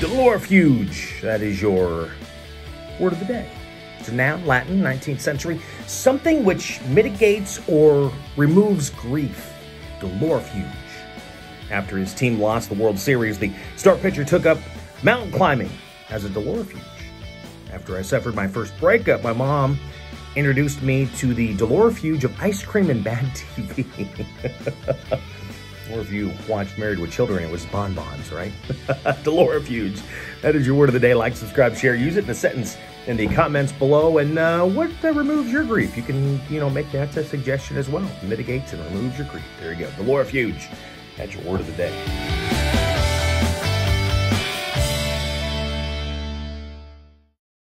Dolorifuge. That is your word of the day. It's a noun, Latin, 19th century. Something which mitigates or removes grief. Dolorifuge. After his team lost the World Series, the star pitcher took up mountain climbing as a Dolorifuge. After I suffered my first breakup, my mom introduced me to the Dolorifuge of ice cream and bad TV. If you watched Married with Children, it was bonbons, right? Dolorifuge. That is your word of the day. Like, subscribe, share, use it in a sentence in the comments below. And uh, what uh, removes your grief? You can, you know, make that a suggestion as well. Mitigates and removes your grief. There you go. Dolorifuge. That's your word of the day.